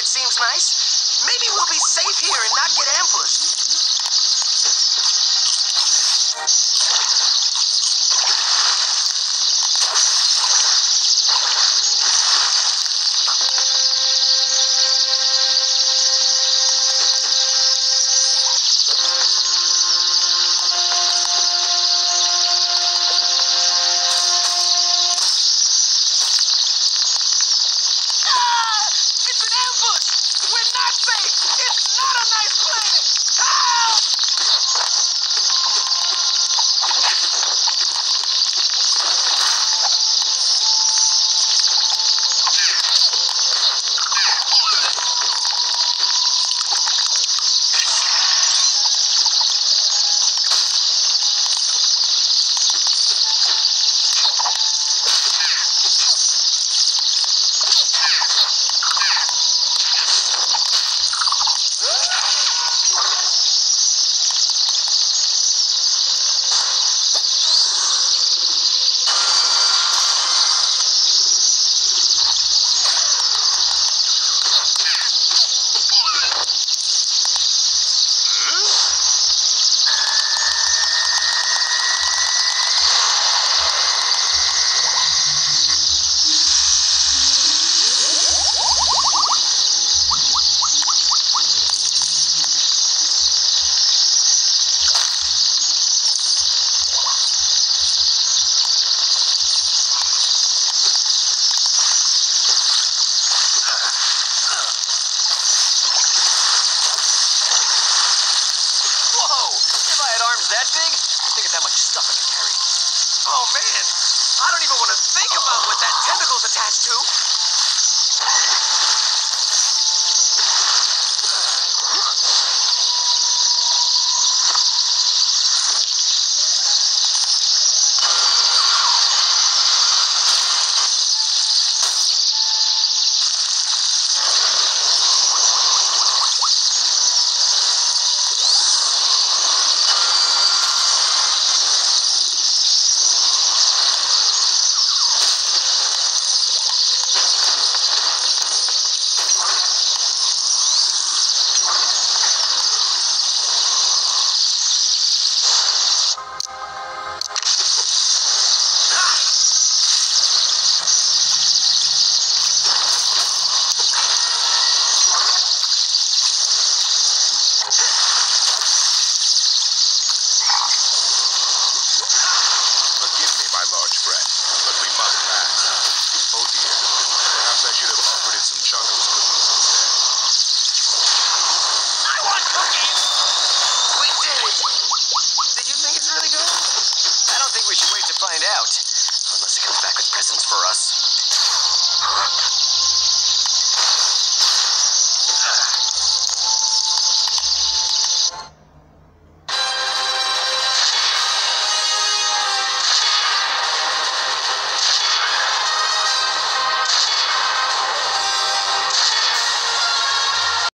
it seems nice. Maybe we'll be safe here and not get ambushed. Safe! It's not a nice I don't even want to think about what that tentacle's attached to.